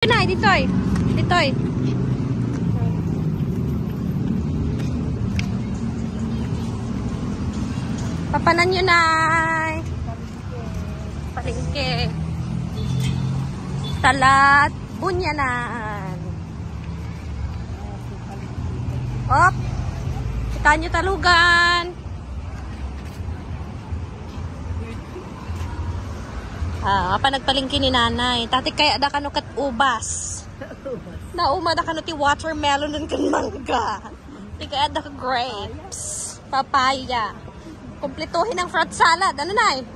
Nay, ditoy. Ditoy. Papanan nyo, Nay. Palingke. Talat. Bunyanan. Op. Kita nyo talugan. Ah, apa nagpalingki ni nanay. Tati kaya da kano kat ubas. Nauma da kano ti watermelon and kan mangga. Ti kaya da ka grapes. Papaya. Kumpletuhin ang fruit salad. Ano nay?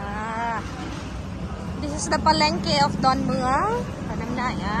Ah. This is the palengke of Don Bunga. Panam na ya.